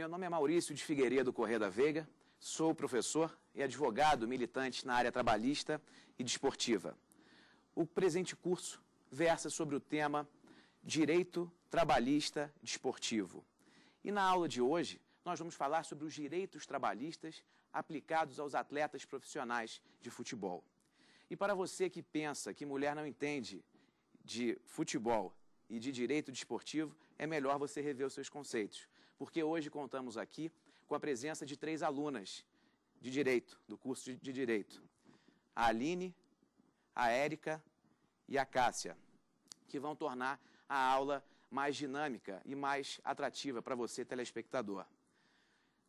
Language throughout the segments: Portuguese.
Meu nome é Maurício de Figueiredo Corrêa da Veiga, sou professor e advogado militante na área trabalhista e desportiva. O presente curso versa sobre o tema Direito Trabalhista Desportivo. E na aula de hoje, nós vamos falar sobre os direitos trabalhistas aplicados aos atletas profissionais de futebol. E para você que pensa que mulher não entende de futebol e de direito desportivo, é melhor você rever os seus conceitos, porque hoje contamos aqui com a presença de três alunas de direito, do curso de direito: a Aline, a Érica e a Cássia, que vão tornar a aula mais dinâmica e mais atrativa para você, telespectador.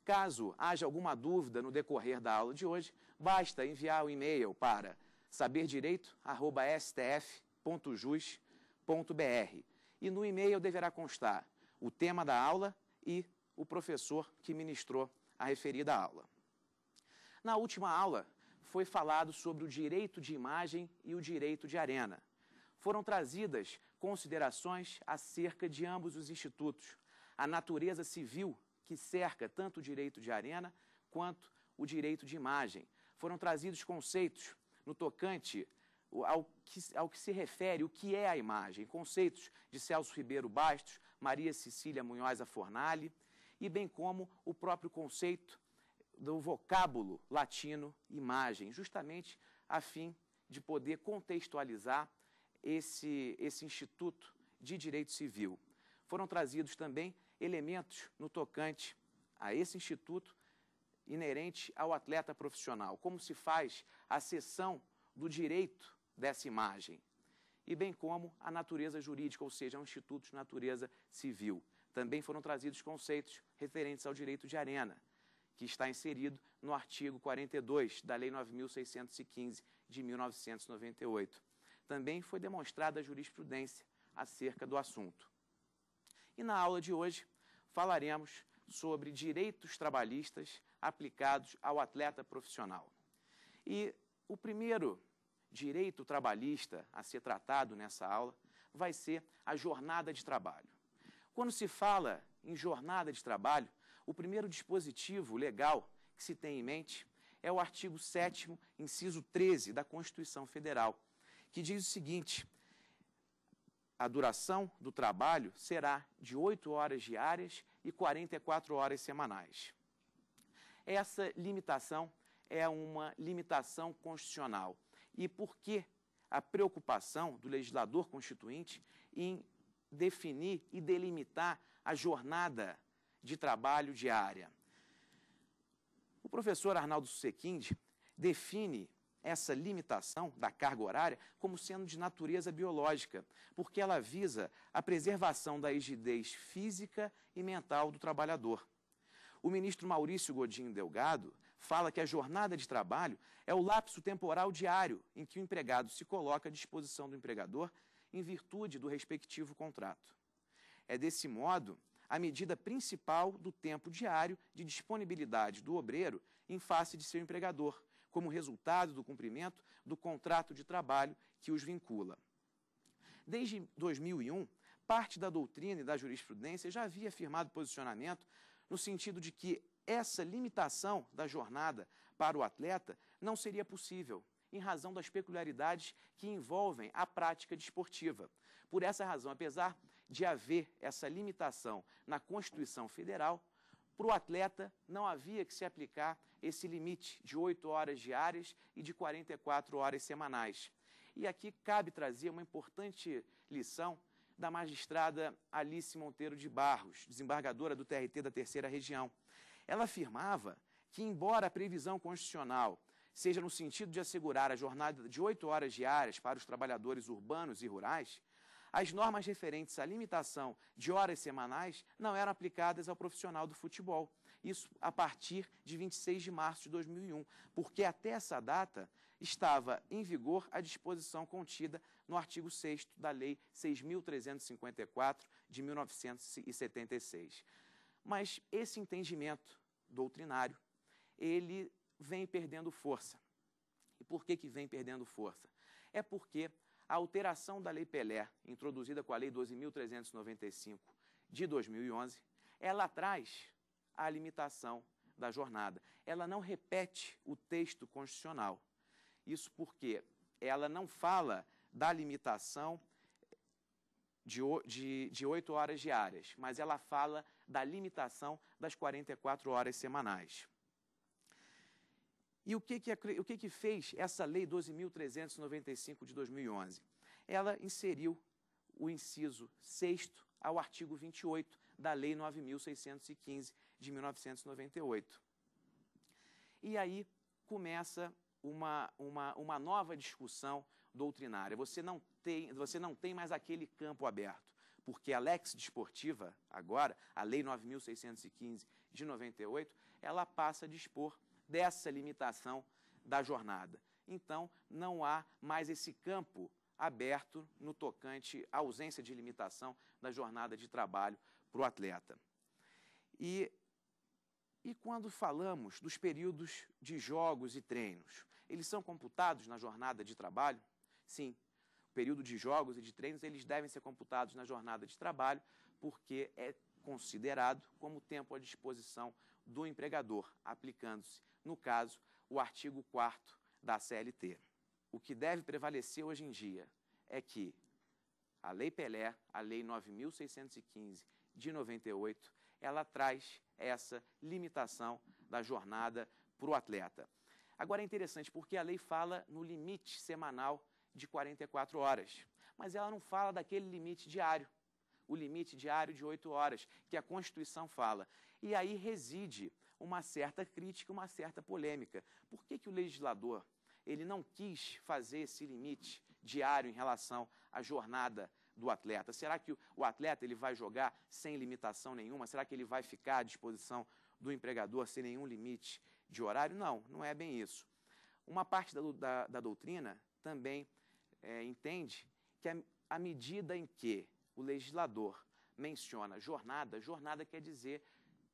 Caso haja alguma dúvida no decorrer da aula de hoje, basta enviar o um e-mail para saberdireito.stf.jus.br e no e-mail deverá constar o tema da aula e o professor que ministrou a referida aula. Na última aula, foi falado sobre o direito de imagem e o direito de arena. Foram trazidas considerações acerca de ambos os institutos, a natureza civil que cerca tanto o direito de arena quanto o direito de imagem. Foram trazidos conceitos no tocante ao que, ao que se refere o que é a imagem, conceitos de Celso Ribeiro Bastos, Maria Cecília Munhoz Fornali, e bem como o próprio conceito do vocábulo latino imagem, justamente a fim de poder contextualizar esse, esse Instituto de Direito Civil. Foram trazidos também elementos no tocante a esse instituto inerente ao atleta profissional, como se faz a cessão do direito dessa imagem, e bem como a natureza jurídica, ou seja, um instituto de natureza civil. Também foram trazidos conceitos referentes ao direito de arena, que está inserido no artigo 42 da Lei 9.615 de 1998. Também foi demonstrada a jurisprudência acerca do assunto. E na aula de hoje falaremos sobre direitos trabalhistas aplicados ao atleta profissional. E o primeiro direito trabalhista a ser tratado nessa aula vai ser a jornada de trabalho. Quando se fala em jornada de trabalho, o primeiro dispositivo legal que se tem em mente é o artigo 7, inciso 13 da Constituição Federal, que diz o seguinte: a duração do trabalho será de 8 horas diárias e 44 horas semanais. Essa limitação é uma limitação constitucional. E por que a preocupação do legislador constituinte em definir e delimitar a jornada de trabalho diária? O professor Arnaldo Susequinde define essa limitação da carga horária como sendo de natureza biológica, porque ela visa a preservação da rigidez física e mental do trabalhador. O ministro Maurício Godinho Delgado fala que a jornada de trabalho é o lapso temporal diário em que o empregado se coloca à disposição do empregador em virtude do respectivo contrato. É desse modo a medida principal do tempo diário de disponibilidade do obreiro em face de seu empregador, como resultado do cumprimento do contrato de trabalho que os vincula. Desde 2001, parte da doutrina e da jurisprudência já havia afirmado posicionamento no sentido de que essa limitação da jornada para o atleta não seria possível, em razão das peculiaridades que envolvem a prática desportiva. Por essa razão, apesar de haver essa limitação na Constituição Federal, para o atleta não havia que se aplicar esse limite de 8 horas diárias e de 44 horas semanais. E aqui cabe trazer uma importante lição da magistrada Alice Monteiro de Barros, desembargadora do TRT da Terceira Região. Ela afirmava que, embora a previsão constitucional seja no sentido de assegurar a jornada de oito horas diárias para os trabalhadores urbanos e rurais, as normas referentes à limitação de horas semanais não eram aplicadas ao profissional do futebol. Isso a partir de 26 de março de 2001, porque até essa data estava em vigor a disposição contida no artigo 6 da Lei 6.354 de 1976. Mas esse entendimento doutrinário, ele vem perdendo força. E por que, que vem perdendo força? É porque a alteração da Lei Pelé, introduzida com a Lei 12.395 de 2011, ela traz a limitação da jornada. Ela não repete o texto constitucional. Isso porque ela não fala da limitação de, 8 horas diárias, mas ela fala da limitação das 44 horas semanais. E o que, que, o que, que fez essa Lei 12.395 de 2011? Ela inseriu o inciso 6 ao artigo 28 da Lei 9.615 de 1998. E aí começa uma, uma, uma nova discussão doutrinária. Você não, tem, você não tem mais aquele campo aberto, porque a Lex Desportiva, agora, a Lei 9.615 de 98, ela passa a dispor dessa limitação da jornada. Então, não há mais esse campo aberto no tocante à ausência de limitação da jornada de trabalho para o atleta. E, e quando falamos dos períodos de jogos e treinos, eles são computados na jornada de trabalho? Sim. Período de jogos e de treinos, eles devem ser computados na jornada de trabalho, porque é considerado como tempo à disposição do empregador, aplicando-se, no caso, o artigo 4 da CLT. O que deve prevalecer hoje em dia é que a Lei Pelé, a Lei 9615 de 98, ela traz essa limitação da jornada para o atleta. Agora é interessante porque a lei fala no limite semanal de 44 horas, mas ela não fala daquele limite diário, o limite diário de 8 horas, que a Constituição fala. E aí reside uma certa crítica, uma certa polêmica. Por que, que o legislador ele não quis fazer esse limite diário em relação à jornada do atleta? Será que o atleta ele vai jogar sem limitação nenhuma? Será que ele vai ficar à disposição do empregador sem nenhum limite de horário? Não, não é bem isso. Uma parte da, da, da doutrina também é, entende que a medida em que o legislador menciona jornada, jornada quer dizer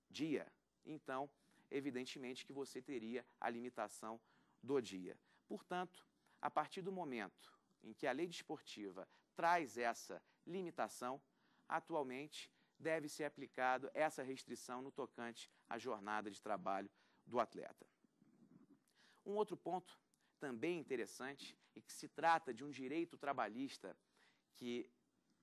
dia. Então, evidentemente que você teria a limitação do dia. Portanto, a partir do momento em que a lei desportiva traz essa limitação, atualmente deve ser aplicado essa restrição no tocante à jornada de trabalho do atleta. Um outro ponto também interessante e que se trata de um direito trabalhista que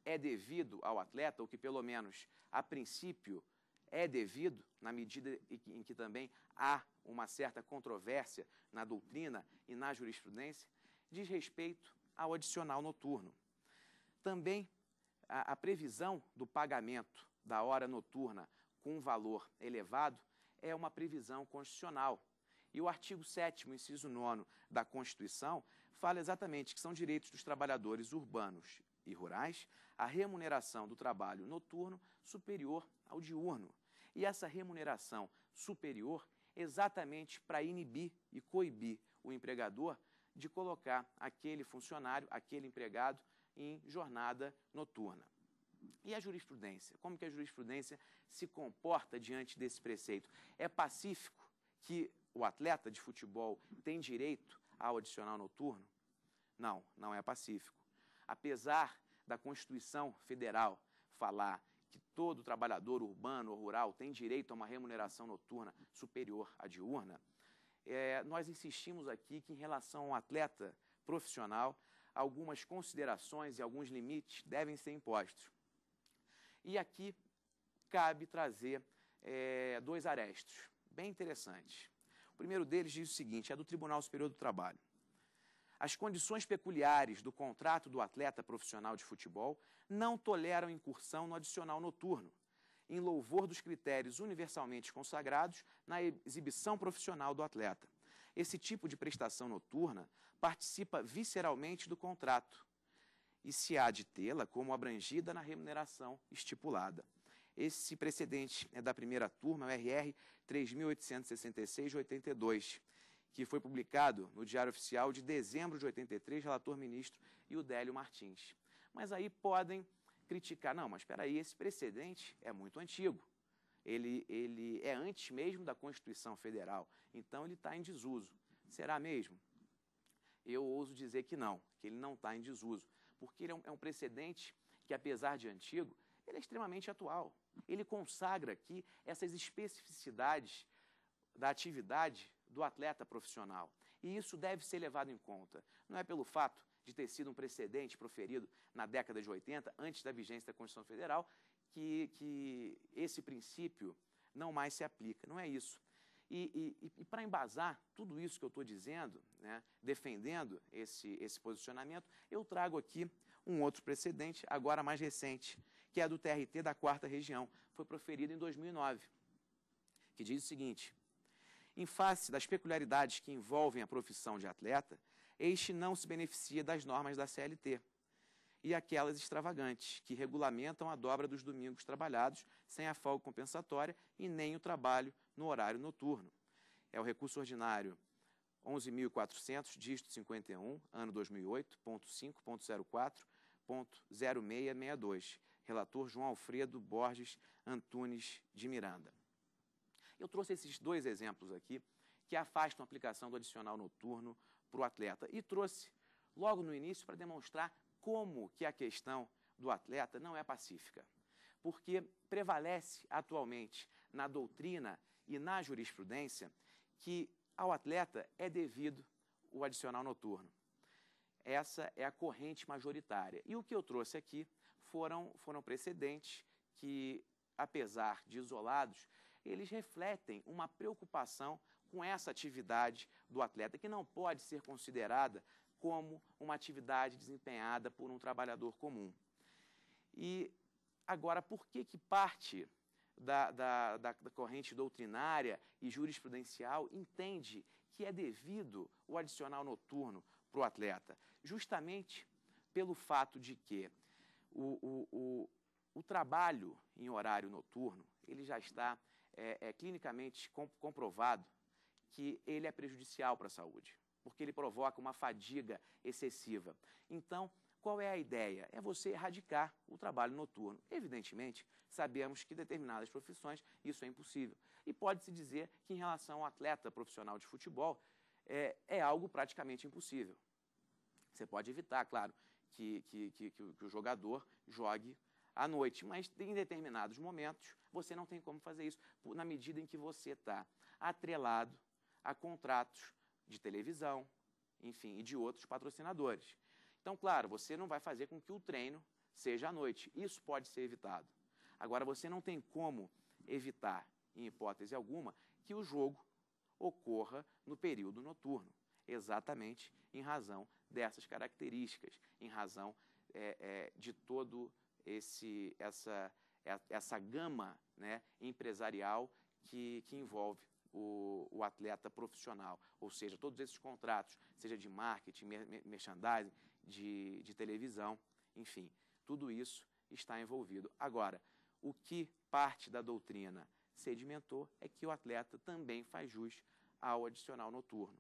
é devido ao atleta, ou que pelo menos a princípio é devido, na medida em que também há uma certa controvérsia na doutrina e na jurisprudência, diz respeito ao adicional noturno. Também a, a previsão do pagamento da hora noturna com valor elevado é uma previsão constitucional. E o artigo 7, inciso 9 da Constituição, fala exatamente que são direitos dos trabalhadores urbanos e rurais a remuneração do trabalho noturno superior ao diurno. E essa remuneração superior exatamente para inibir e coibir o empregador de colocar aquele funcionário, aquele empregado, em jornada noturna. E a jurisprudência? Como que a jurisprudência se comporta diante desse preceito? É pacífico que o atleta de futebol tem direito ao adicional noturno? Não, não é pacífico. Apesar da Constituição Federal falar que todo trabalhador urbano ou rural tem direito a uma remuneração noturna superior à diurna, é, nós insistimos aqui que, em relação ao atleta profissional, algumas considerações e alguns limites devem ser impostos. E aqui cabe trazer é, dois arestos bem interessantes. O primeiro deles diz o seguinte: é do Tribunal Superior do Trabalho. As condições peculiares do contrato do atleta profissional de futebol não toleram incursão no adicional noturno, em louvor dos critérios universalmente consagrados na exibição profissional do atleta. Esse tipo de prestação noturna participa visceralmente do contrato e se há de tê-la como abrangida na remuneração estipulada. Esse precedente é da primeira turma, o RR 3866 de 82, que foi publicado no Diário Oficial de dezembro de 83, relator ministro Iudélio Martins. Mas aí podem criticar, não, mas espera aí, esse precedente é muito antigo. Ele, ele é antes mesmo da Constituição Federal, então ele está em desuso. Será mesmo? Eu ouso dizer que não, que ele não está em desuso, porque ele é um, é um precedente que, apesar de antigo, ele é extremamente atual. Ele consagra aqui essas especificidades da atividade do atleta profissional. E isso deve ser levado em conta. Não é pelo fato de ter sido um precedente proferido na década de 80, antes da vigência da Constituição Federal, que, que esse princípio não mais se aplica. Não é isso. E, e, e para embasar tudo isso que eu estou dizendo, né, defendendo esse, esse posicionamento, eu trago aqui um outro precedente, agora mais recente, que é do TRT da quarta região. Foi proferido em 2009, que diz o seguinte: em face das peculiaridades que envolvem a profissão de atleta, este não se beneficia das normas da CLT e aquelas extravagantes, que regulamentam a dobra dos domingos trabalhados sem a folga compensatória e nem o trabalho no horário noturno. É o recurso ordinário 11.400, dígito 51, ano 2008, ponto 5.04.0662. Relator João Alfredo Borges Antunes de Miranda. Eu trouxe esses dois exemplos aqui que afastam a aplicação do adicional noturno para o atleta e trouxe logo no início para demonstrar como que a questão do atleta não é pacífica. Porque prevalece atualmente na doutrina e na jurisprudência que ao atleta é devido o adicional noturno. Essa é a corrente majoritária. E o que eu trouxe aqui foram, foram precedentes que, apesar de isolados, eles refletem uma preocupação com essa atividade do atleta, que não pode ser considerada como uma atividade desempenhada por um trabalhador comum. E agora, por que, que parte da, da, da, da corrente doutrinária e jurisprudencial entende que é devido o adicional noturno para o atleta? Justamente pelo fato de que o, o, o, o trabalho em horário noturno ele já está é, é, clinicamente comprovado que ele é prejudicial para a saúde, porque ele provoca uma fadiga excessiva. Então, qual é a ideia? É você erradicar o trabalho noturno. Evidentemente, sabemos que determinadas profissões isso é impossível. E pode-se dizer que, em relação ao atleta profissional de futebol, é, é algo praticamente impossível. Você pode evitar, claro, que, que, que, que o jogador jogue à noite, mas em determinados momentos você não tem como fazer isso, na medida em que você está atrelado a contratos de televisão, enfim, e de outros patrocinadores. Então, claro, você não vai fazer com que o treino seja à noite. Isso pode ser evitado. Agora, você não tem como evitar, em hipótese alguma, que o jogo ocorra no período noturno, exatamente em razão dessas características, em razão é, é, de todo esse essa é, essa gama né, empresarial que, que envolve o, o, atleta profissional, ou seja, todos esses contratos, seja de marketing, merchandising, de, de televisão, enfim, tudo isso está envolvido. Agora, o que parte da doutrina sedimentou é que o atleta também faz jus ao adicional noturno.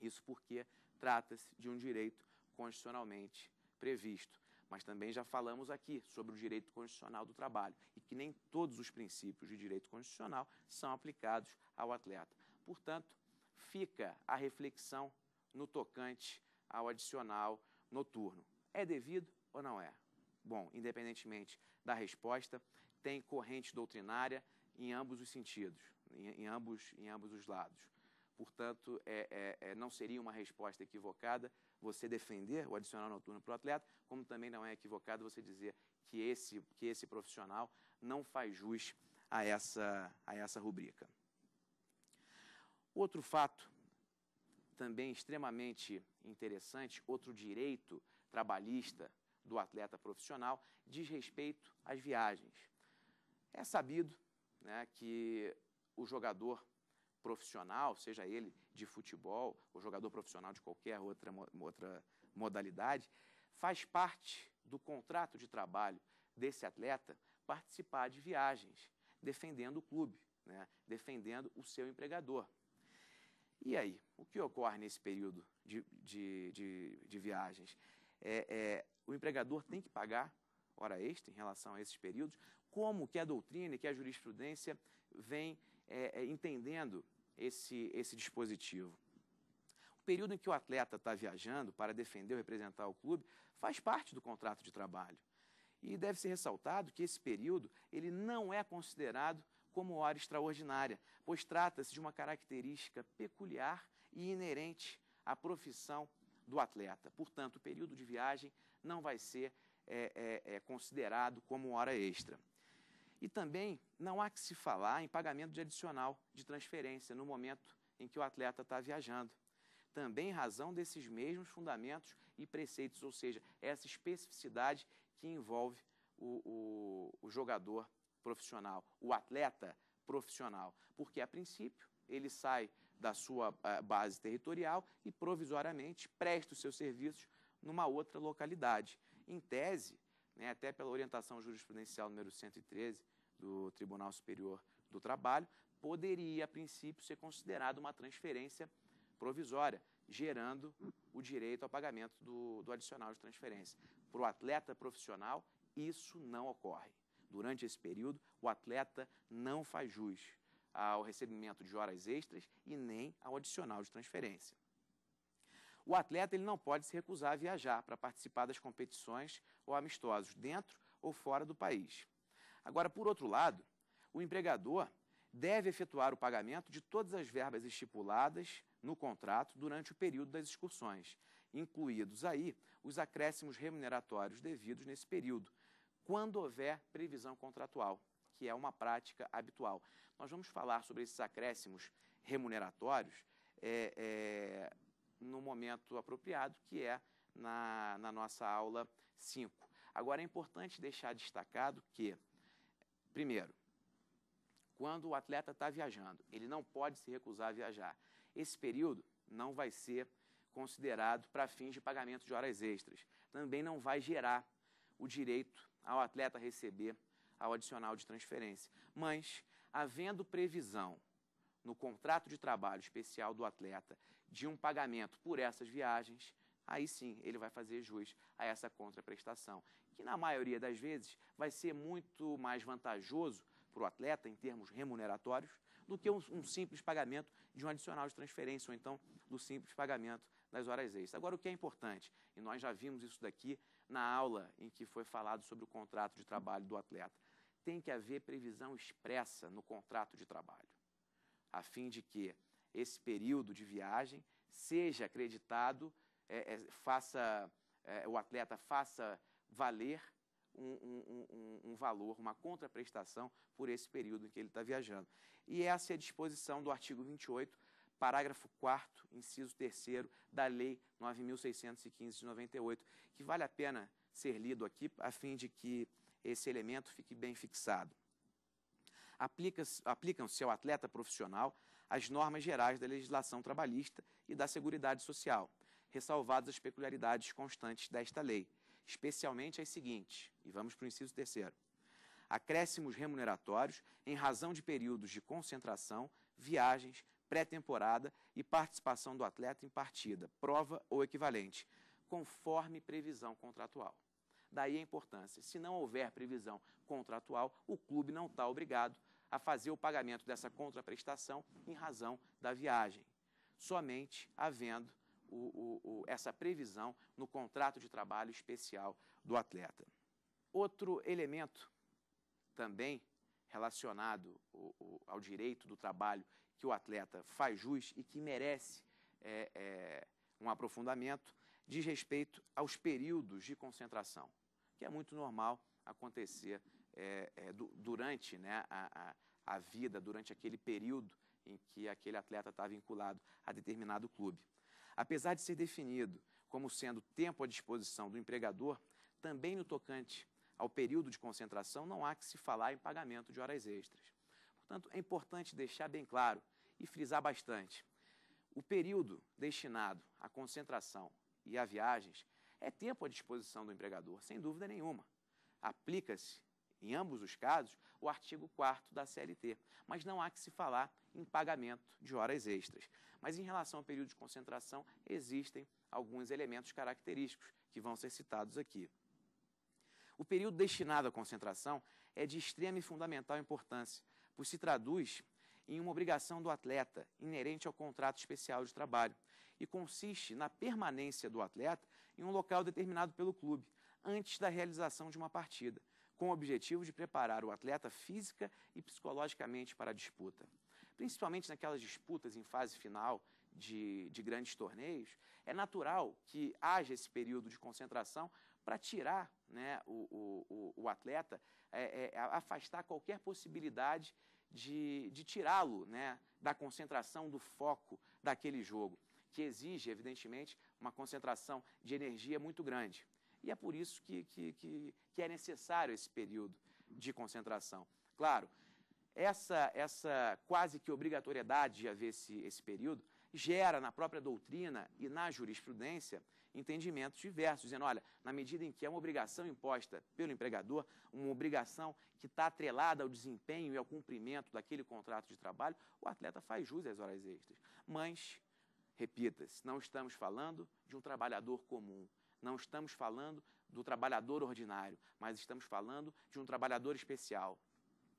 Isso porque trata-se de um direito constitucionalmente previsto. Mas também já falamos aqui sobre o direito constitucional do trabalho e que nem todos os princípios de direito constitucional são aplicados ao atleta. Portanto, fica a reflexão no tocante ao adicional noturno. É devido ou não é? Bom, independentemente da resposta, tem corrente doutrinária em ambos os sentidos, em, ambos, em ambos os lados. Portanto, é, é, é, não seria uma resposta equivocada você defender o adicional noturno para o atleta, como também não é equivocado você dizer que esse, que esse profissional não faz jus a essa, a essa rubrica. Outro fato também extremamente interessante, outro direito trabalhista do atleta profissional, diz respeito às viagens. É sabido né, que o jogador profissional, seja ele de futebol ou jogador profissional de qualquer outra, outra modalidade, faz parte do contrato de trabalho desse atleta participar de viagens, defendendo o clube, né, defendendo o seu empregador. E aí, o que ocorre nesse período de, de, de, de viagens? É, é, o empregador tem que pagar hora extra em relação a esses períodos? Como que a doutrina e que a jurisprudência vem é, é, entendendo esse, esse dispositivo? O período em que o atleta está viajando para defender ou representar o clube faz parte do contrato de trabalho. E deve ser ressaltado que esse período ele não é considerado como hora extraordinária, pois trata-se de uma característica peculiar e inerente à profissão do atleta. Portanto, o período de viagem não vai ser é, é, é, considerado como hora extra. E também não há que se falar em pagamento de adicional de transferência no momento em que o atleta está viajando. Também em razão desses mesmos fundamentos e preceitos, ou seja, essa especificidade que envolve o, o, o jogador profissional, o atleta profissional. Porque, a princípio, ele sai da sua uh, base territorial e provisoriamente presta os seus serviços numa outra localidade. Em tese, né, até pela orientação jurisprudencial número 113 do Tribunal Superior do Trabalho, poderia, a princípio, ser considerada uma transferência provisória, gerando o direito ao pagamento do, do adicional de transferência. Para o atleta profissional, isso não ocorre. Durante esse período, o atleta não faz jus ao recebimento de horas extras e nem ao adicional de transferência. O atleta ele não pode se recusar a viajar para participar das competições ou amistosos dentro ou fora do país. Agora, por outro lado, o empregador deve efetuar o pagamento de todas as verbas estipuladas no contrato durante o período das excursões, incluídos aí os acréscimos remuneratórios devidos nesse período, quando houver previsão contratual que é uma prática habitual. Nós vamos falar sobre esses acréscimos remuneratórios é, é, no momento apropriado, que é na, na nossa aula 5. Agora, é importante deixar destacado que, primeiro, quando o atleta está viajando, ele não pode se recusar a viajar. Esse período não vai ser considerado para fins de pagamento de horas extras. Também não vai gerar o direito ao atleta receber ao adicional de transferência. Mas, havendo previsão no contrato de trabalho especial do atleta de um pagamento por essas viagens, aí sim ele vai fazer jus a essa contraprestação, que na maioria das vezes vai ser muito mais vantajoso para o atleta em termos remuneratórios do que um, um, simples pagamento de um adicional de transferência ou então do simples pagamento das horas extras. Agora, o que é importante, e nós já vimos isso daqui na aula em que foi falado sobre o contrato de trabalho do atleta, tem que haver previsão expressa no contrato de trabalho, a fim de que esse período de viagem seja acreditado, é, é, faça, é, o atleta faça valer um, um, um, um, valor, uma contraprestação por esse período em que ele está viajando. E essa é a disposição do artigo 28, parágrafo 4 inciso 3 da Lei 9.615 de 98, que vale a pena ser lido aqui, a fim de que esse elemento fique bem fixado. Aplicam-se ao atleta profissional as normas gerais da legislação trabalhista e da Seguridade Social, ressalvadas as peculiaridades constantes desta lei, especialmente as seguintes, e vamos para o inciso terceiro. Acréscimos remuneratórios em razão de períodos de concentração, viagens, pré-temporada e participação do atleta em partida, prova ou equivalente, conforme previsão contratual. Daí a importância. Se não houver previsão contratual, o clube não está obrigado a fazer o pagamento dessa contraprestação em razão da viagem, somente havendo o, o, o, essa previsão no contrato de trabalho especial do atleta. Outro elemento também relacionado ao direito do trabalho que o atleta faz jus e que merece é, é, um aprofundamento diz respeito aos períodos de concentração, que é muito normal acontecer é, é, durante né, a, a, a, vida, durante aquele período em que aquele atleta está vinculado a determinado clube. Apesar de ser definido como sendo tempo à disposição do empregador, também no tocante ao período de concentração não há que se falar em pagamento de horas extras. Portanto, é importante deixar bem claro e frisar bastante. O período destinado à concentração e a viagens é tempo à disposição do empregador, sem dúvida nenhuma. Aplica-se, em ambos os casos, o artigo 4 da CLT, mas não há que se falar em pagamento de horas extras. Mas em relação ao período de concentração, existem alguns elementos característicos que vão ser citados aqui. O período destinado à concentração é de extrema e fundamental importância, pois se traduz em uma obrigação do atleta inerente ao contrato especial de trabalho, e consiste na permanência do atleta em um local determinado pelo clube, antes da realização de uma partida, com o objetivo de preparar o atleta física e psicologicamente para a disputa. Principalmente naquelas disputas em fase final de, de grandes torneios, é natural que haja esse período de concentração para tirar né, o, o, o atleta, é, é, afastar qualquer possibilidade de, de tirá-lo né, da concentração, do foco daquele jogo, que exige, evidentemente, uma concentração de energia muito grande. E é por isso que, que, que, que é necessário esse período de concentração. Claro, essa, essa quase que obrigatoriedade de haver esse, esse período gera na própria doutrina e na jurisprudência entendimentos diversos, dizendo, olha, na medida em que é uma obrigação imposta pelo empregador, uma obrigação que está atrelada ao desempenho e ao cumprimento daquele contrato de trabalho, o atleta faz jus às horas extras. Mas, repita-se, não estamos falando de um trabalhador comum, não estamos falando do trabalhador ordinário, mas estamos falando de um trabalhador especial,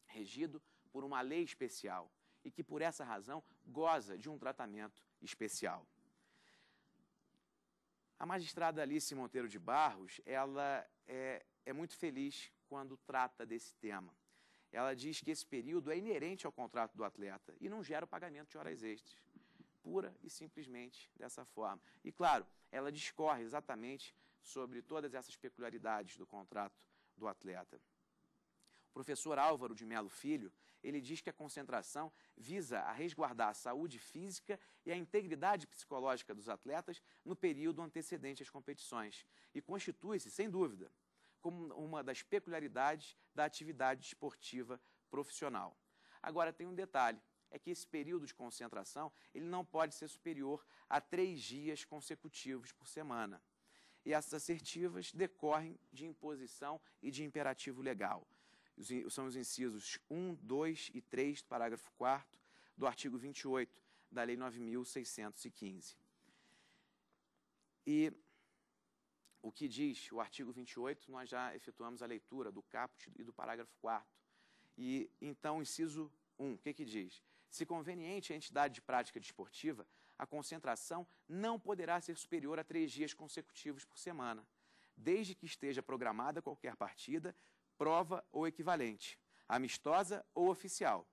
regido por uma lei especial e que, por essa razão, goza de um tratamento especial. A magistrada Alice Monteiro de Barros, ela é, é muito feliz quando trata desse tema. Ela diz que esse período é inerente ao contrato do atleta e não gera o pagamento de horas extras. Pura e simplesmente dessa forma. E, claro, ela discorre exatamente sobre todas essas peculiaridades do contrato do atleta. O professor Álvaro de Melo Filho, ele diz que a concentração visa a resguardar a saúde física e a integridade psicológica dos atletas no período antecedente às competições e constitui-se, sem dúvida, como uma das peculiaridades da atividade esportiva profissional. Agora, tem um detalhe, é que esse período de concentração ele não pode ser superior a três dias consecutivos por semana. E essas assertivas decorrem de imposição e de imperativo legal são os incisos 1, 2 e 3 do parágrafo 4 do artigo 28 da Lei 9.615. E o que diz o artigo 28, nós já efetuamos a leitura do caput e do parágrafo 4 E então, inciso 1, o que, que diz? Se conveniente a entidade de prática desportiva, a concentração não poderá ser superior a três dias consecutivos por semana, desde que esteja programada qualquer partida prova ou equivalente, amistosa ou oficial,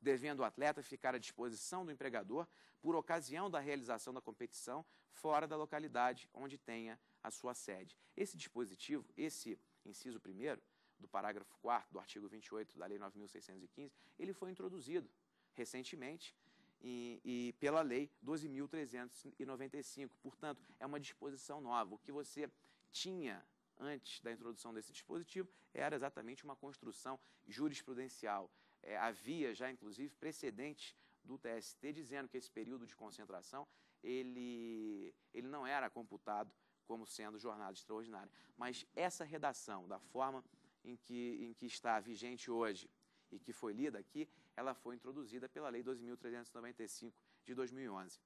devendo o atleta ficar à disposição do empregador por ocasião da realização da competição fora da localidade onde tenha a sua sede. Esse dispositivo, esse inciso primeiro do parágrafo 4 do artigo 28 da Lei 9.615, ele foi introduzido recentemente e, e, pela Lei 12.395. Portanto, é uma disposição nova. O que você tinha antes da introdução desse dispositivo, era exatamente uma construção jurisprudencial. É, havia já, inclusive, precedentes do TST dizendo que esse período de concentração ele, ele não era computado como sendo jornada extraordinária. Mas essa redação, da forma em que, em que está vigente hoje e que foi lida aqui, ela foi introduzida pela Lei 12.395 de 2011.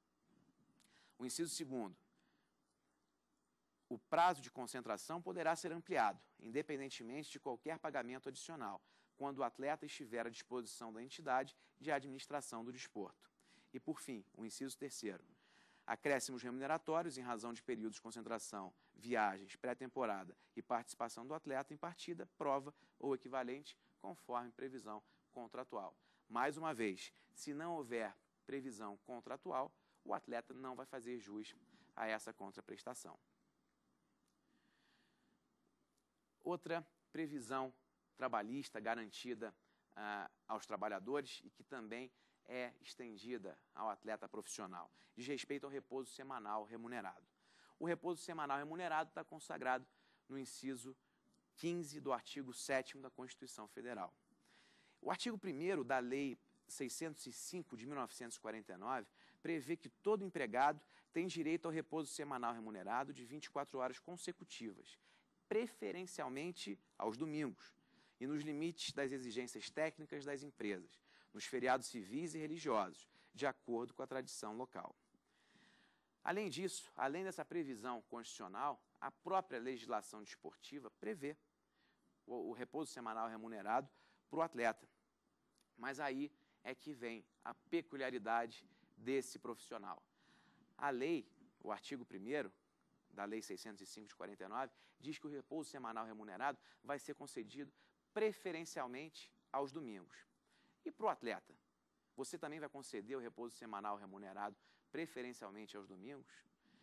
O inciso segundo, o prazo de concentração poderá ser ampliado, independentemente de qualquer pagamento adicional, quando o atleta estiver à disposição da entidade de administração do desporto. E, por fim, o inciso terceiro. Acréscimos remuneratórios em razão de períodos de concentração, viagens, pré-temporada e participação do atleta em partida, prova ou equivalente, conforme previsão contratual. Mais uma vez, se não houver previsão contratual, o atleta não vai fazer jus a essa contraprestação. Outra previsão trabalhista garantida ah, aos trabalhadores e que também é estendida ao atleta profissional, diz respeito ao repouso semanal remunerado. O repouso semanal remunerado está consagrado no inciso 15 do artigo 7 da Constituição Federal. O artigo 1 da Lei 605 de 1949 prevê que todo empregado tem direito ao repouso semanal remunerado de 24 horas consecutivas, preferencialmente aos domingos e nos limites das exigências técnicas das empresas, nos feriados civis e religiosos, de acordo com a tradição local. Além disso, além dessa previsão constitucional, a própria legislação desportiva prevê o, repouso semanal remunerado para o atleta. Mas aí é que vem a peculiaridade desse profissional. A lei, o artigo 1 da Lei 605 de 49, diz que o repouso semanal remunerado vai ser concedido preferencialmente aos domingos. E para o atleta? Você também vai conceder o repouso semanal remunerado preferencialmente aos domingos?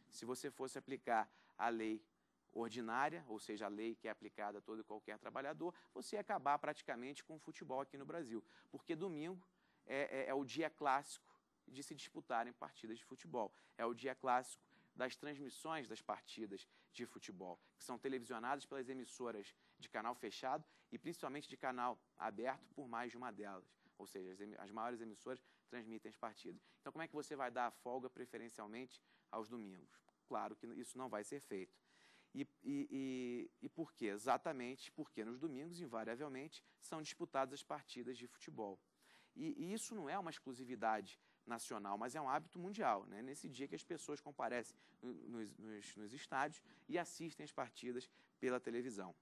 Se você fosse aplicar a lei ordinária, ou seja, a lei que é aplicada a todo e qualquer trabalhador, você acabar praticamente com o futebol aqui no Brasil. Porque domingo é, é, é o dia clássico de se disputarem partidas de futebol. É o dia clássico das transmissões das partidas de futebol, que são televisionadas pelas emissoras de canal fechado e principalmente de canal aberto por mais de uma delas. Ou seja, as, as maiores emissoras transmitem as partidas. Então, como é que você vai dar a folga preferencialmente aos domingos? Claro que isso não vai ser feito. E, e, e, e por quê? Exatamente porque nos domingos, invariavelmente, são disputadas as partidas de futebol. E, e, isso não é uma exclusividade nacional, mas é um hábito mundial. Né? Nesse dia que as pessoas comparecem nos, nos, nos estádios e assistem as partidas pela televisão.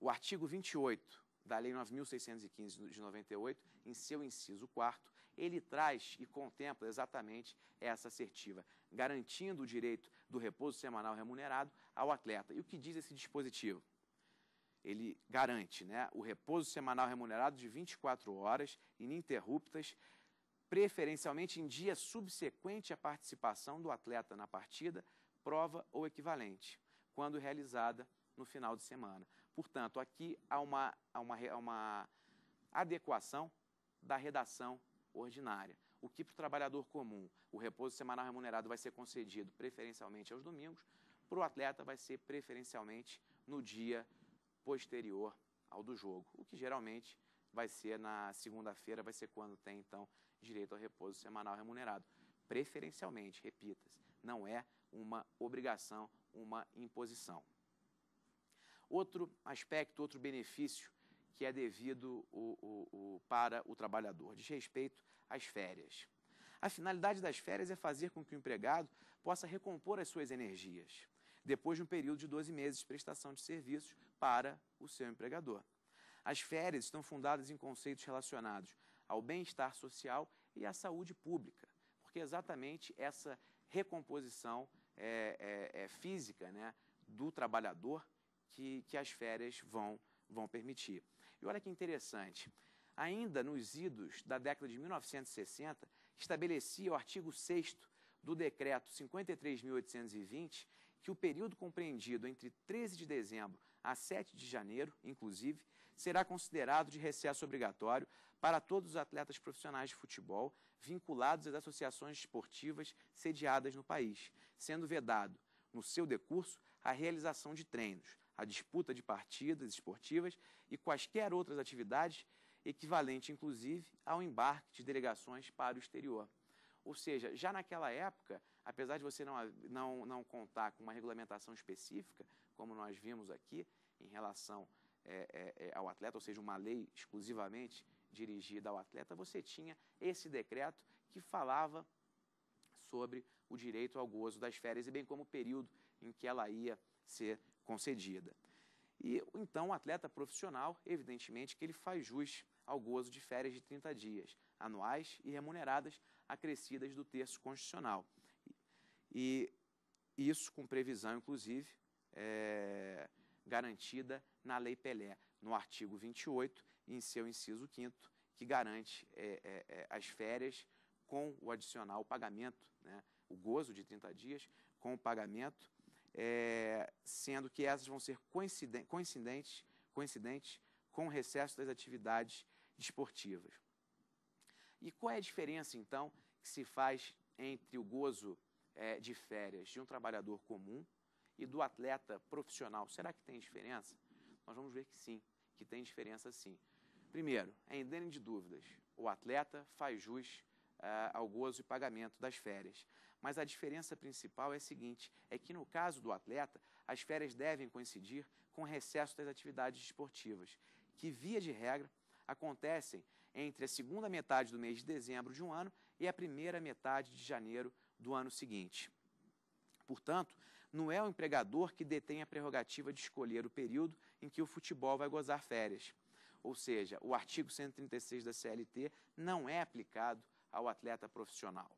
O artigo 28 da Lei 9.615 de 98, em seu inciso 4 ele traz e contempla exatamente essa assertiva, garantindo o direito do repouso semanal remunerado ao atleta. E o que diz esse dispositivo? Ele garante né, o repouso semanal remunerado de 24 horas ininterruptas, preferencialmente em dia subsequente à participação do atleta na partida, prova ou equivalente, quando realizada no final de semana. Portanto, aqui há uma, há uma, há uma adequação da redação ordinária. O que para o trabalhador comum o repouso semanal remunerado vai ser concedido preferencialmente aos domingos, para o atleta vai ser preferencialmente no dia posterior ao do jogo, o que geralmente vai ser na segunda-feira, vai ser quando tem então direito ao repouso semanal remunerado. Preferencialmente, repita-se, não é uma obrigação, uma imposição. Outro aspecto, outro benefício que é devido o, o, o, para o trabalhador, diz respeito às férias. A finalidade das férias é fazer com que o empregado possa recompor as suas energias, depois de um período de 12 meses de prestação de serviços para o seu empregador. As férias estão fundadas em conceitos relacionados ao bem-estar social e à saúde pública, porque exatamente essa recomposição é, é, é física né, do trabalhador que, que as férias vão, vão permitir. E olha que interessante, ainda nos idos da década de 1960, estabelecia o artigo 6 do Decreto 53.820 que o período compreendido entre 13 de dezembro a 7 de janeiro, inclusive, será considerado de recesso obrigatório para todos os atletas profissionais de futebol vinculados às associações esportivas sediadas no país, sendo vedado, no seu decurso, a realização de treinos, a disputa de partidas esportivas e quaisquer outras atividades, equivalente inclusive ao embarque de delegações para o exterior. Ou seja, já naquela época, apesar de você não, não, não contar com uma regulamentação específica, como nós vimos aqui, em relação é, é, é ao atleta, ou seja, uma lei exclusivamente dirigida ao atleta, você tinha esse decreto que falava sobre o direito ao gozo das férias e bem como o período em que ela ia ser concedida. E então o atleta profissional, evidentemente, que ele faz jus ao gozo de férias de 30 dias, anuais e remuneradas, acrescidas do terço constitucional. E isso com previsão, inclusive, é, garantida na Lei Pelé, no artigo 28, em seu inciso 5 que garante é, é, é, as férias com o adicional, pagamento, né, o gozo de 30 dias, com o pagamento é, sendo que essas vão ser coincidentes, coincidentes com o recesso das atividades desportivas. E qual é a diferença, então, que se faz entre o gozo é, de férias de um trabalhador comum e do atleta profissional? Será que tem diferença? Nós vamos ver que sim, que tem diferença sim. Primeiro, é indênimo de dúvidas, o atleta faz jus uh, ao gozo e pagamento das férias. Mas a diferença principal é a seguinte: é que no caso do atleta, as férias devem coincidir com o recesso das atividades esportivas, que, via de regra, acontecem entre a segunda metade do mês de dezembro de um ano e a primeira metade de janeiro do ano seguinte. Portanto, não é o empregador que detém a prerrogativa de escolher o período em que o futebol vai gozar férias. Ou seja, o artigo 136 da CLT não é aplicado ao atleta profissional.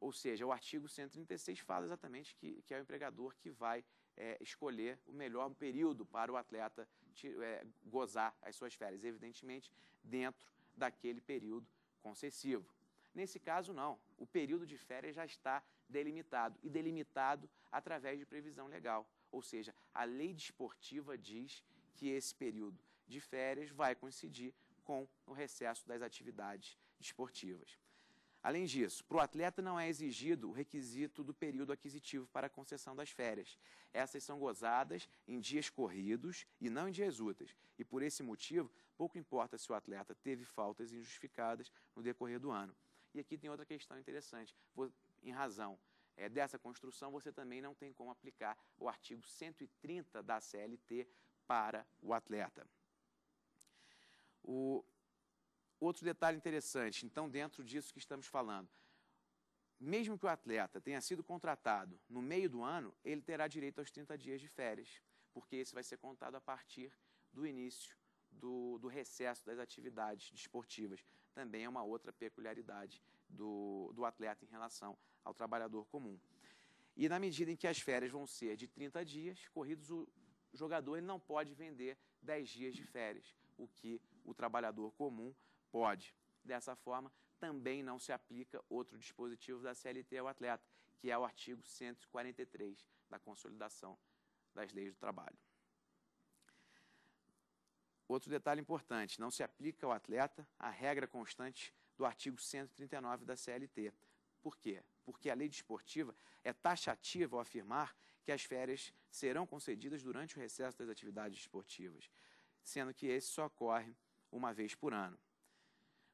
Ou seja, o artigo 136 fala exatamente que, que é o empregador que vai é, escolher o melhor período para o atleta é, gozar as suas férias, evidentemente dentro daquele período concessivo. Nesse caso, não. O período de férias já está delimitado e delimitado através de previsão legal. Ou seja, a lei desportiva diz que esse período de férias vai coincidir com o recesso das atividades desportivas. Além disso, para o atleta não é exigido o requisito do período aquisitivo para a concessão das férias. Essas são gozadas em dias corridos e não em dias úteis. E por esse motivo, pouco importa se o atleta teve faltas injustificadas no decorrer do ano. E aqui tem outra questão interessante. Em razão é, dessa construção, você também não tem como aplicar o artigo 130 da CLT para o atleta. O, Outro detalhe interessante, então, dentro disso que estamos falando, mesmo que o atleta tenha sido contratado no meio do ano, ele terá direito aos 30 dias de férias, porque esse vai ser contado a partir do início do, do recesso das atividades desportivas. Também é uma outra peculiaridade do, do atleta em relação ao trabalhador comum. E na medida em que as férias vão ser de 30 dias corridos, o jogador ele não pode vender 10 dias de férias, o que o trabalhador comum Pode. Dessa forma, também não se aplica outro dispositivo da CLT ao atleta, que é o artigo 143 da Consolidação das Leis do Trabalho. Outro detalhe importante: não se aplica ao atleta a regra constante do artigo 139 da CLT. Por quê? Porque a lei desportiva é taxativa ao afirmar que as férias serão concedidas durante o recesso das atividades desportivas, sendo que esse só ocorre uma vez por ano.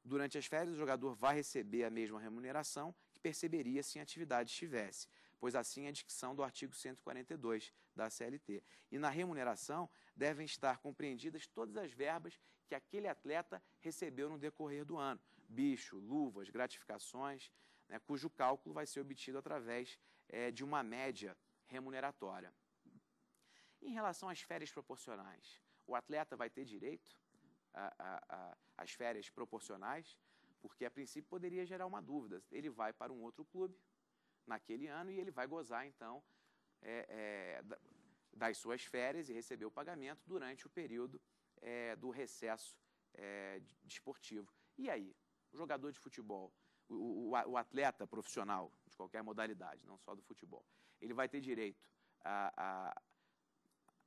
Durante as férias, o jogador vai receber a mesma remuneração que perceberia se em atividade estivesse, pois assim é a dicção do artigo 142 da CLT. E na remuneração devem estar compreendidas todas as verbas que aquele atleta recebeu no decorrer do ano: bicho, luvas, gratificações, né, cujo cálculo vai ser obtido através é, de uma média remuneratória. Em relação às férias proporcionais, o atleta vai ter direito a, a, as férias proporcionais, porque a princípio poderia gerar uma dúvida. Ele vai para um outro clube naquele ano e ele vai gozar, então, é, é, das suas férias e receber o pagamento durante o período é, do recesso é, desportivo. E aí, o jogador de futebol, o, o, o, atleta profissional de qualquer modalidade, não só do futebol, ele vai ter direito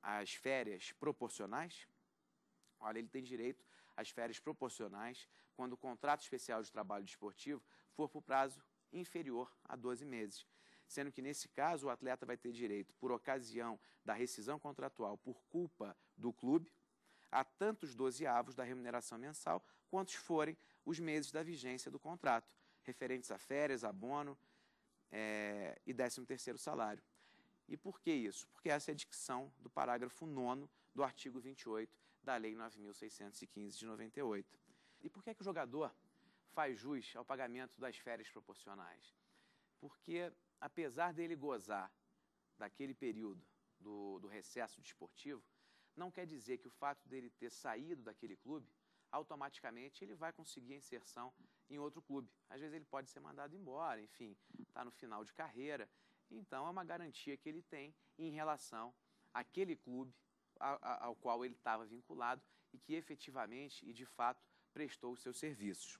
às férias proporcionais? Olha, ele tem direito as férias proporcionais quando o contrato especial de trabalho desportivo for por prazo inferior a 12 meses, sendo que nesse caso o atleta vai ter direito, por ocasião da rescisão contratual por culpa do clube, a tantos dozeavos da remuneração mensal quantos forem os meses da vigência do contrato, referentes a férias, abono é, e 13 terceiro salário. E por que isso? Porque essa é a dicção do parágrafo 9 do artigo 28 da Lei 9.615 de 98. E por que, é que o jogador faz jus ao pagamento das férias proporcionais? Porque, apesar dele gozar daquele período do, do recesso desportivo, não quer dizer que o fato dele ter saído daquele clube, automaticamente ele vai conseguir a inserção em outro clube. Às vezes ele pode ser mandado embora, enfim, está no final de carreira. Então é uma garantia que ele tem em relação àquele clube ao qual ele estava vinculado e que efetivamente e de fato prestou os seus serviços.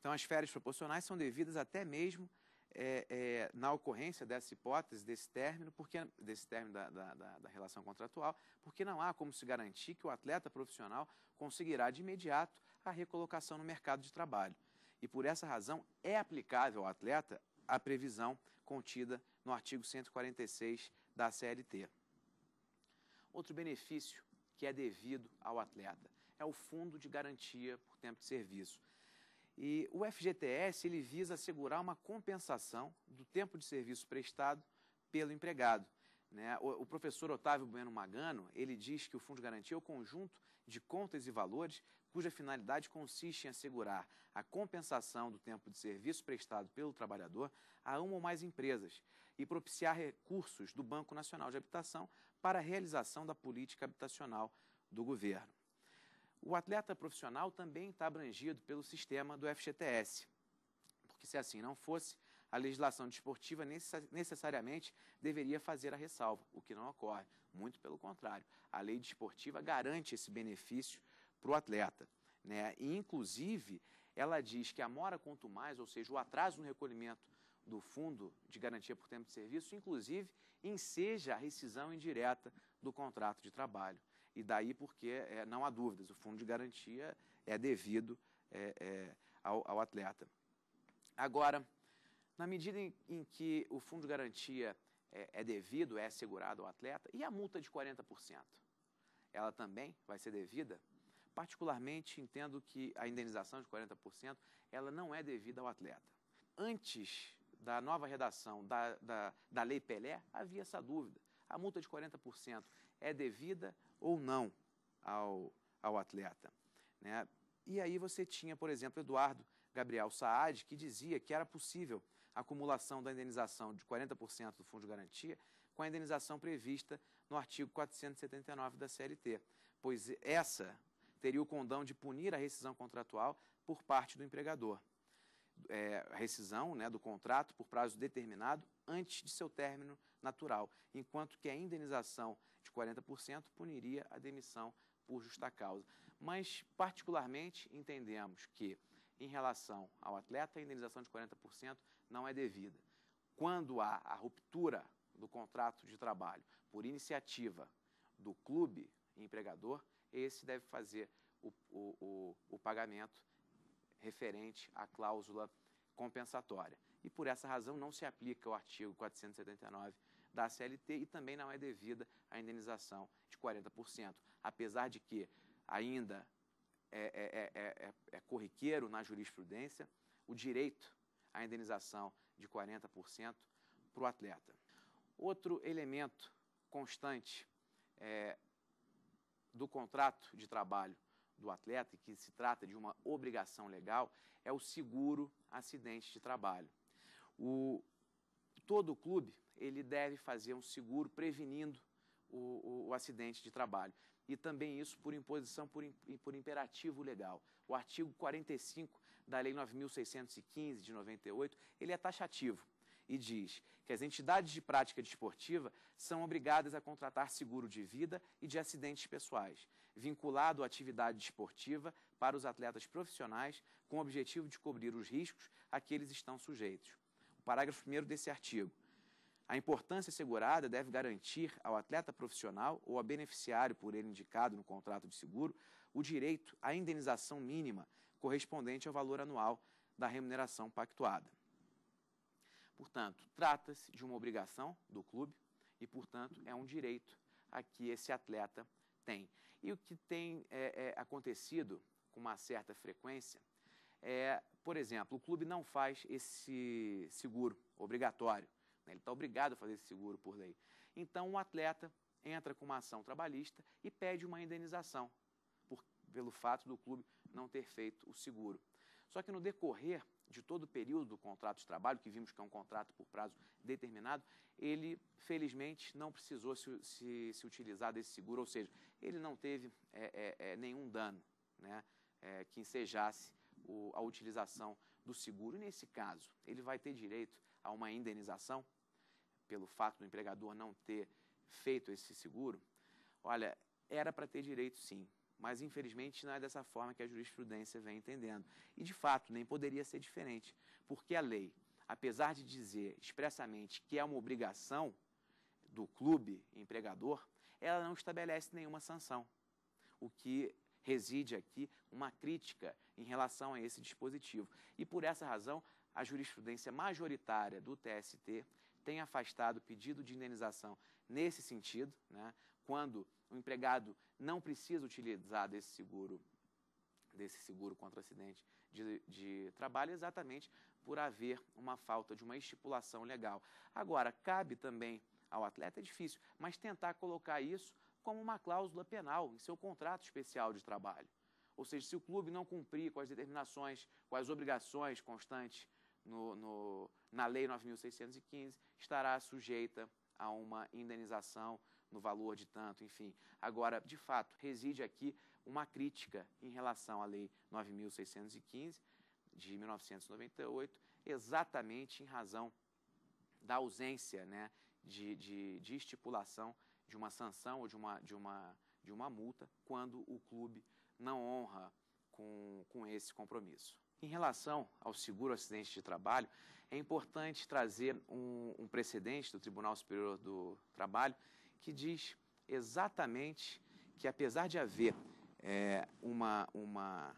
Então, as férias proporcionais são devidas até mesmo é, é, na ocorrência dessa hipótese, desse término, porque, desse término da, da, da, relação contratual, porque não há como se garantir que o atleta profissional conseguirá de imediato a recolocação no mercado de trabalho. E por essa razão é aplicável ao atleta a previsão contida no artigo 146 da CLT. Outro benefício que é devido ao atleta é o Fundo de Garantia por Tempo de Serviço. E o FGTS ele visa assegurar uma compensação do tempo de serviço prestado pelo empregado. Né? O, professor Otávio Bueno Magano ele diz que o Fundo de Garantia é o conjunto de contas e valores cuja finalidade consiste em assegurar a compensação do tempo de serviço prestado pelo trabalhador a uma ou mais empresas e propiciar recursos do Banco Nacional de Habitação para a realização da política habitacional do governo. O atleta profissional também está abrangido pelo sistema do FGTS, que se assim não fosse, a legislação desportiva necessariamente deveria fazer a ressalva, o que não ocorre. Muito pelo contrário, a lei desportiva garante esse benefício para o atleta. Né? E, inclusive, ela diz que a mora quanto mais, ou seja, o atraso no recolhimento do Fundo de Garantia por Tempo de Serviço, inclusive, enseja a rescisão indireta do contrato de trabalho. E daí porque é, não há dúvidas, o Fundo de Garantia é devido é, é, ao, ao, atleta. Agora, na medida em, em, que o Fundo de Garantia é, é devido, é assegurado ao atleta, e a multa de 40%? Ela também vai ser devida? Particularmente, entendo que a indenização de 40% ela não é devida ao atleta. Antes da nova redação da, da, da Lei Pelé, havia essa dúvida. A multa de 40% é devida ou não ao, ao atleta? Né? E aí você tinha, por exemplo, Eduardo Gabriel Saad, que dizia que era possível a acumulação da indenização de 40% do Fundo de Garantia com a indenização prevista no artigo 479 da CLT, pois essa teria o condão de punir a rescisão contratual por parte do empregador é, rescisão né, do contrato por prazo determinado antes de seu término natural, enquanto que a indenização de 40% puniria a demissão por justa causa. Mas, particularmente, entendemos que, em relação ao atleta, a indenização de 40% não é devida. Quando há a ruptura do contrato de trabalho por iniciativa do clube empregador, esse deve fazer o, o, o, o pagamento referente à cláusula compensatória. E por essa razão não se aplica o artigo 479 da CLT e também não é devida a indenização de 40%, apesar de que ainda é, é, é, é, corriqueiro na jurisprudência o direito à indenização de 40% para o atleta. Outro elemento constante do contrato de trabalho do atleta, e que se trata de uma obrigação legal, é o seguro acidente de trabalho. O, todo clube ele deve fazer um seguro prevenindo o, o, o acidente de trabalho. E também isso por imposição, por, por imperativo legal. O artigo 45 da Lei 9.615 de 98, ele é taxativo e diz que as entidades de prática desportiva são obrigadas a contratar seguro de vida e de acidentes pessoais, vinculado à atividade desportiva para os atletas profissionais, com o objetivo de cobrir os riscos a que eles estão sujeitos. O parágrafo 1 desse artigo. A importância assegurada deve garantir ao atleta profissional ou ao beneficiário por ele indicado no contrato de seguro o direito à indenização mínima correspondente ao valor anual da remuneração pactuada. Portanto, trata-se de uma obrigação do clube e, portanto, é um direito a que esse atleta tem. E o que tem é, é, acontecido com uma certa frequência é, por exemplo, o clube não faz esse seguro obrigatório. Né? Ele está obrigado a fazer esse seguro por lei. Então, o atleta entra com uma ação trabalhista e pede uma indenização por, pelo fato do clube não ter feito o seguro. Só que no decorrer de todo o período do contrato de trabalho, que vimos que é um contrato por prazo determinado, ele, felizmente, não precisou se, se, se utilizar desse seguro, ou seja, ele não teve é, é, é nenhum dano né, é, que ensejasse o, a utilização do seguro. E, nesse caso, ele vai ter direito a uma indenização pelo fato do empregador não ter feito esse seguro? Olha, era para ter direito sim, mas infelizmente não é dessa forma que a jurisprudência vem entendendo. E de fato, nem poderia ser diferente, porque a lei, apesar de dizer expressamente que é uma obrigação do clube empregador, ela não estabelece nenhuma sanção. O que reside aqui uma crítica em relação a esse dispositivo. E por essa razão, a jurisprudência majoritária do TST tem afastado o pedido de indenização nesse sentido, né, quando o empregado não precisa utilizar desse seguro, desse seguro contra acidente de, de trabalho, exatamente por haver uma falta de uma estipulação legal. Agora, cabe também ao atleta, é difícil, mas tentar colocar isso como uma cláusula penal em seu contrato especial de trabalho. Ou seja, se o clube não cumprir com as determinações, com as obrigações constantes no, no, na Lei 9.615, estará sujeita a uma indenização no valor de tanto, enfim. Agora, de fato, reside aqui uma crítica em relação à Lei 9.615 de 1998, exatamente em razão da ausência né, de, de, de estipulação de uma sanção ou de uma, de uma, de uma multa quando o clube não honra com, com esse compromisso. Em relação ao seguro acidente de trabalho, é importante trazer um, um precedente do Tribunal Superior do Trabalho que diz exatamente que, apesar de haver é, uma, uma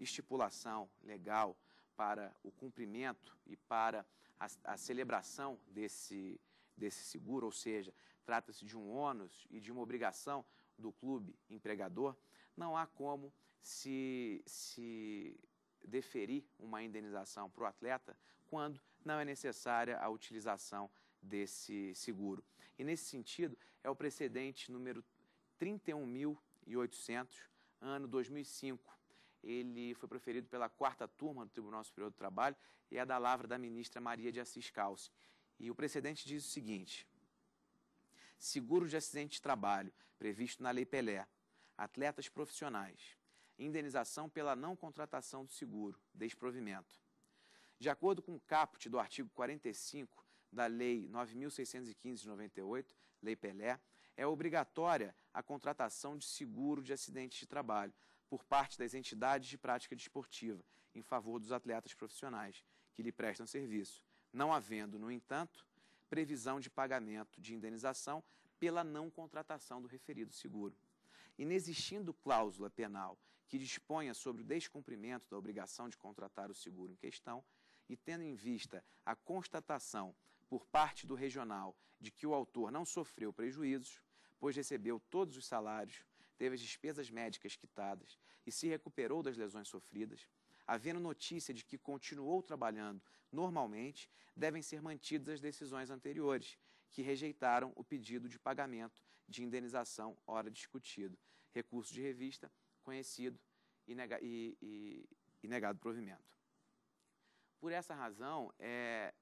estipulação legal para o cumprimento e para a, a celebração desse, desse seguro, ou seja, trata-se de um ônus e de uma obrigação do clube empregador, não há como se, se deferir uma indenização para o atleta quando não é necessária a utilização desse seguro. E nesse sentido, é o precedente número 31.800, ano 2005. Ele foi proferido pela quarta turma do Tribunal Superior do Trabalho e é da lavra da ministra Maria de Assis Calce. E o precedente diz o seguinte: seguro de acidente de trabalho, previsto na Lei Pelé, atletas profissionais, indenização pela não contratação do seguro, desprovimento. De acordo com o caput do artigo 45 da Lei 9.615 de 98, Lei Pelé, é obrigatória a contratação de seguro de acidentes de trabalho por parte das entidades de prática desportiva em favor dos atletas profissionais que lhe prestam serviço, não havendo, no entanto, previsão de pagamento de indenização pela não contratação do referido seguro. Inexistindo cláusula penal que disponha sobre o descumprimento da obrigação de contratar o seguro em questão, e tendo em vista a constatação por parte do regional de que o autor não sofreu prejuízos, pois recebeu todos os salários, teve as despesas médicas quitadas e se recuperou das lesões sofridas, havendo notícia de que continuou trabalhando normalmente, devem ser mantidas as decisões anteriores, que rejeitaram o pedido de pagamento de indenização hora discutido, recurso de revista conhecido e, nega, e, e, e negado provimento. Por essa razão, é,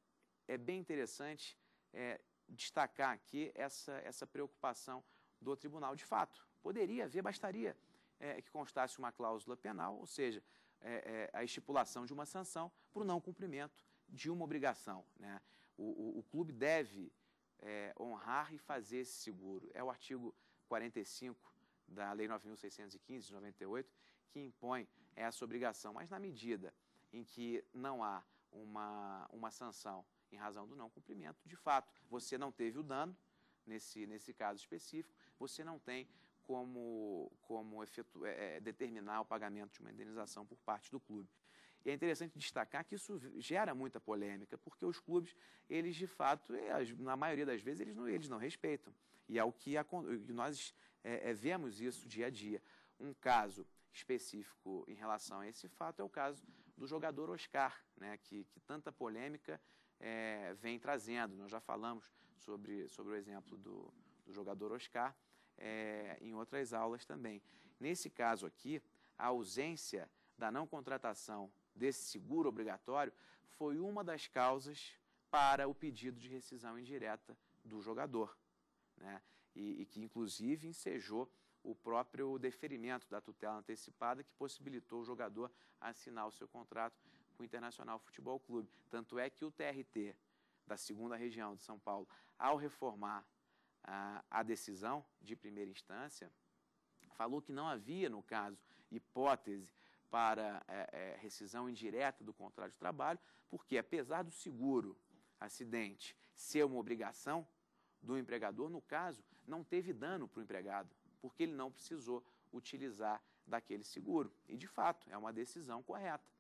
é bem interessante é, destacar aqui essa, essa preocupação do tribunal. De fato, poderia haver, bastaria é, que constasse uma cláusula penal, ou seja, é, é, a estipulação de uma sanção por não cumprimento de uma obrigação. Né? O, o, o clube deve é, honrar e fazer esse seguro. É o artigo 45 da Lei 9.615 de 98 que impõe essa obrigação, mas na medida em que não há uma, uma sanção em razão do não cumprimento, de fato, você não teve o dano, nesse, nesse caso específico, você não tem como, como efetu, é, é determinar o pagamento de uma indenização por parte do clube. E é interessante destacar que isso gera muita polêmica, porque os clubes, eles de fato, na maioria das vezes, eles não, eles não respeitam. E é o que, a, nós é, é, vemos isso dia a dia. Um caso específico em relação a esse fato é o caso do jogador Oscar, né, que, que tanta polêmica é, vem trazendo. Nós já falamos sobre, sobre o exemplo do, do jogador Oscar é, em outras aulas também. Nesse caso aqui, a ausência da não contratação desse seguro obrigatório foi uma das causas para o pedido de rescisão indireta do jogador, né? e, e que inclusive ensejou o próprio deferimento da tutela antecipada que possibilitou o jogador assinar o seu contrato com o Internacional Futebol Clube. Tanto é que o TRT da segunda região de São Paulo, ao reformar a, a decisão de primeira instância, falou que não havia, no caso, hipótese para é, é, rescisão indireta do contrato de trabalho, porque apesar do seguro acidente ser uma obrigação do empregador, no caso, não teve dano para o empregado, porque ele não precisou utilizar daquele seguro. E, de fato, é uma decisão correta.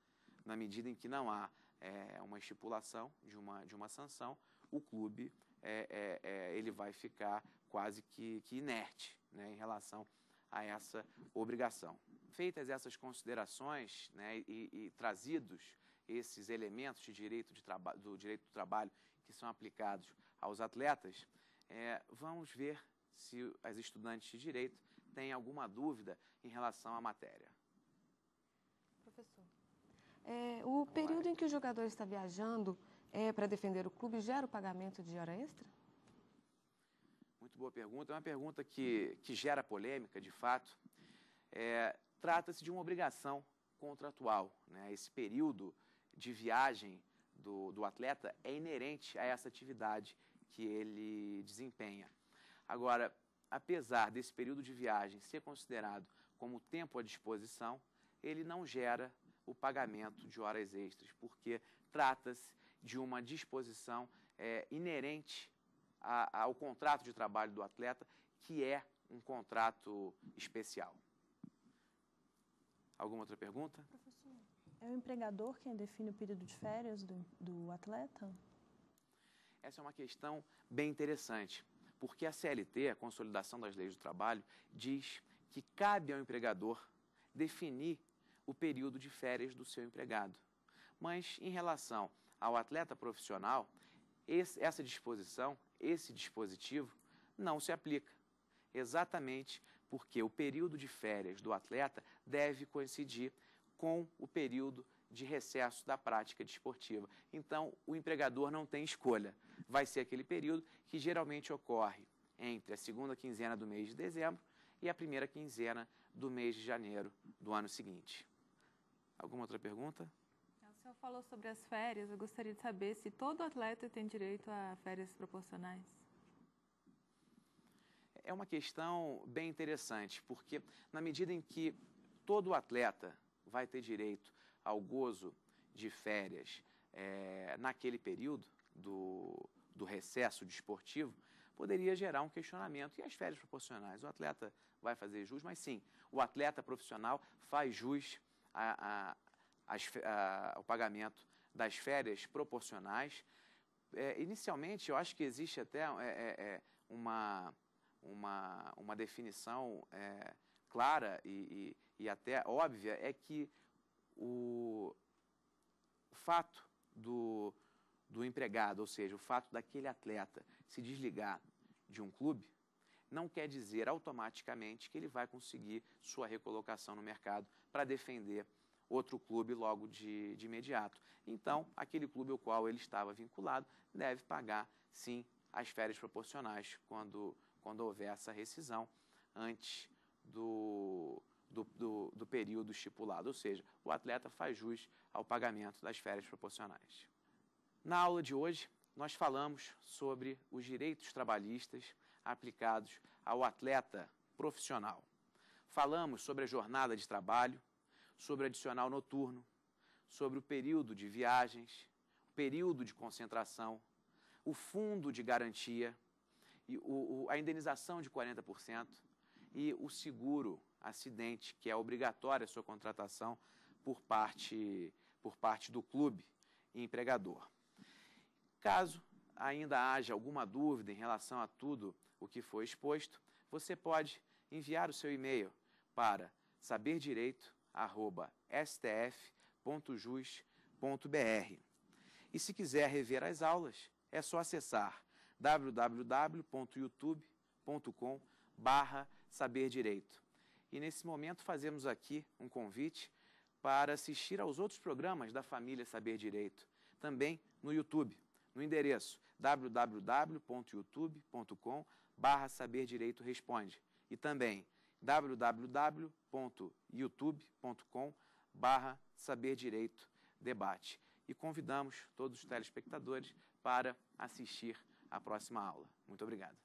Na medida em que não há é, uma estipulação de uma, de uma sanção, o clube é, é, ele vai ficar quase que, que inerte né, em relação a essa obrigação. Feitas essas considerações né, e, e, trazidos esses elementos de direito de do direito do trabalho que são aplicados aos atletas, vamos ver se as estudantes de direito têm alguma dúvida em relação à matéria. É, o período em que o jogador está viajando é, para defender o clube gera o pagamento de hora extra? Muito boa pergunta. É uma pergunta que, que gera polêmica, de fato. É, Trata-se de uma obrigação contratual. Né? Esse período de viagem do, do atleta é inerente a essa atividade que ele desempenha. Agora, apesar desse período de viagem ser considerado como tempo à disposição, ele não gera o pagamento de horas extras, porque trata-se de uma disposição é, inerente a, ao contrato de trabalho do atleta, que é um contrato especial. Alguma outra pergunta? Professor, é o empregador quem define o período de férias do, do atleta? Essa é uma questão bem interessante, porque a CLT, a Consolidação das Leis do Trabalho, diz que cabe ao empregador definir o período de férias do seu empregado. Mas, em relação ao atleta profissional, esse, essa disposição, esse dispositivo, não se aplica. Exatamente porque o período de férias do atleta deve coincidir com o período de recesso da prática desportiva. Então, o empregador não tem escolha. Vai ser aquele período que geralmente ocorre entre a segunda quinzena do mês de dezembro e a primeira quinzena do mês de janeiro do ano seguinte. Alguma outra pergunta? O senhor falou sobre as férias. Eu gostaria de saber se todo atleta tem direito a férias proporcionais. É uma questão bem interessante, porque na medida em que todo atleta vai ter direito ao gozo de férias é, naquele período do, do recesso desportivo, poderia gerar um questionamento. E as férias proporcionais? O atleta vai fazer jus? Mas sim, o atleta profissional faz jus a, a, a, ao pagamento das férias proporcionais. É, inicialmente, eu acho que existe até é, é, é uma, uma, uma definição é, clara e, e, e até óbvia, é que o, o fato do, do empregado, ou seja, o fato daquele atleta se desligar de um clube, não quer dizer automaticamente que ele vai conseguir sua recolocação no mercado para defender outro clube logo de, de imediato. Então, aquele clube ao qual ele estava vinculado deve pagar, sim, as férias proporcionais quando, quando houver essa rescisão antes do, do, do, do período estipulado, ou seja, o atleta faz jus ao pagamento das férias proporcionais. Na aula de hoje, nós falamos sobre os direitos trabalhistas aplicados ao atleta profissional. Falamos sobre a jornada de trabalho, sobre o adicional noturno, sobre o período de viagens, o período de concentração, o fundo de garantia, e a indenização de 40% e o seguro acidente, que é obrigatória a sua contratação por parte, por parte do clube e empregador. Caso ainda haja alguma dúvida em relação a tudo o que foi exposto, você pode enviar o seu e-mail para saberdireito.stf.jus.br. E se quiser rever as aulas, é só acessar www.youtube.com barra saberdireito. E nesse momento fazemos aqui um convite para assistir aos outros programas da família Saber Direito, também no YouTube, no endereço www.youtube.com barra Saber Direito Responde e também www.youtube.com barra Saber Direito Debate. E convidamos todos os telespectadores para assistir à próxima aula. Muito obrigado.